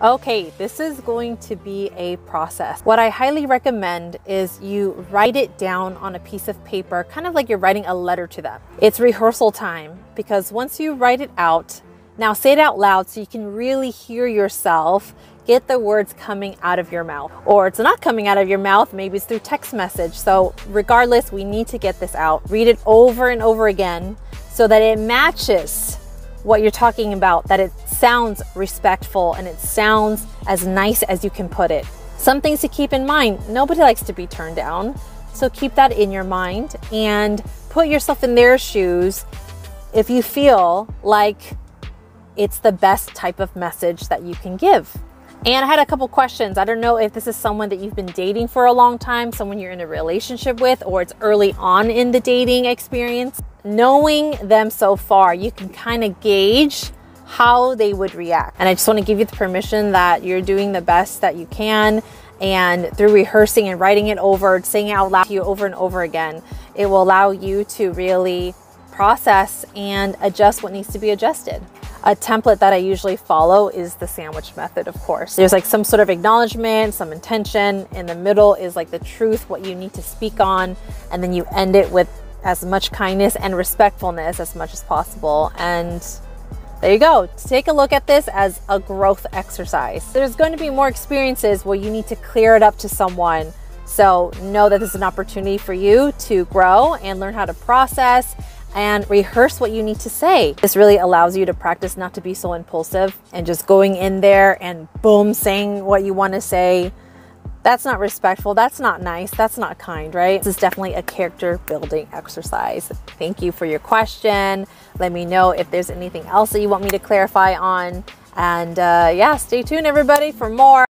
Okay, this is going to be a process. What I highly recommend is you write it down on a piece of paper, kind of like you're writing a letter to them. It's rehearsal time because once you write it out, now say it out loud so you can really hear yourself get the words coming out of your mouth. Or it's not coming out of your mouth, maybe it's through text message. So regardless, we need to get this out. Read it over and over again so that it matches what you're talking about, that it sounds respectful and it sounds as nice as you can put it. Some things to keep in mind nobody likes to be turned down. So keep that in your mind and put yourself in their shoes if you feel like it's the best type of message that you can give. And I had a couple questions. I don't know if this is someone that you've been dating for a long time, someone you're in a relationship with, or it's early on in the dating experience. Knowing them so far, you can kind of gauge how they would react. And I just want to give you the permission that you're doing the best that you can. And through rehearsing and writing it over, saying it out loud to you over and over again, it will allow you to really process and adjust what needs to be adjusted. A template that I usually follow is the sandwich method, of course. There's like some sort of acknowledgement, some intention. In the middle is like the truth, what you need to speak on. And then you end it with as much kindness and respectfulness as much as possible. And there you go. Take a look at this as a growth exercise. There's going to be more experiences where you need to clear it up to someone. So know that this is an opportunity for you to grow and learn how to process and rehearse what you need to say. This really allows you to practice not to be so impulsive and just going in there and boom, saying what you want to say. That's not respectful. That's not nice. That's not kind, right? This is definitely a character building exercise. Thank you for your question. Let me know if there's anything else that you want me to clarify on. And uh, yeah, stay tuned, everybody, for more.